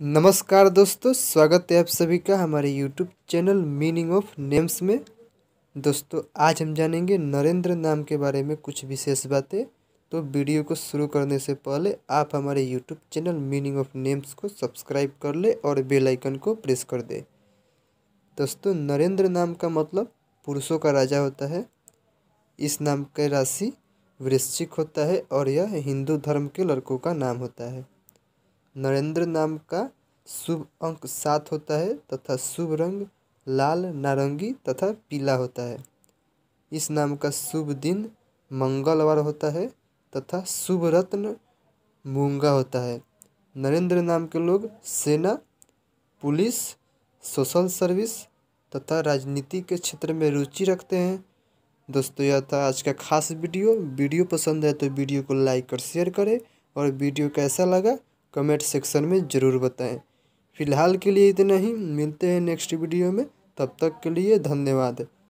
नमस्कार दोस्तों, स्वागत है आप सभी का हमारे YouTube channel meaning of names में। दोस्तों, आज हम जानेंगे नरेंद्र नाम के बारे में कुछ विशेष बातें। तो वीडियो को शुरू करने से पहले आप हमारे YouTube channel meaning of names को सब्सक्राइब कर ले और बेल आइकन को प्रेस कर दे। दोस्तों, नरेंद्र नाम का मतलब पुरुषों का राजा होता है। इस नाम का राशि वृश्चिक होता है और यह हिंदू धर्म के लड़कों का नाम होता है। नरेंद्र नाम का शुभ अंक सात होता है तथा शुभ रंग लाल, नारंगी तथा पीला होता है। इस नाम का शुभ दिन मंगलवार होता है तथा शुभ रत्न मूँगा होता है। नरेंद्र नाम के लोग सेना, पुलिस, सोशल सर्विस तथा राजनीति के क्षेत्र में रुचि रखते हैं। दोस्तों, यह था आज का खास वीडियो। वीडियो पसंद है तो वीडियो को लाइक और शेयर करें और वीडियो कैसा लगा कमेंट सेक्शन में ज़रूर बताएँ। फ़िलहाल के लिए इतना ही, मिलते हैं नेक्स्ट वीडियो में। तब तक के लिए धन्यवाद।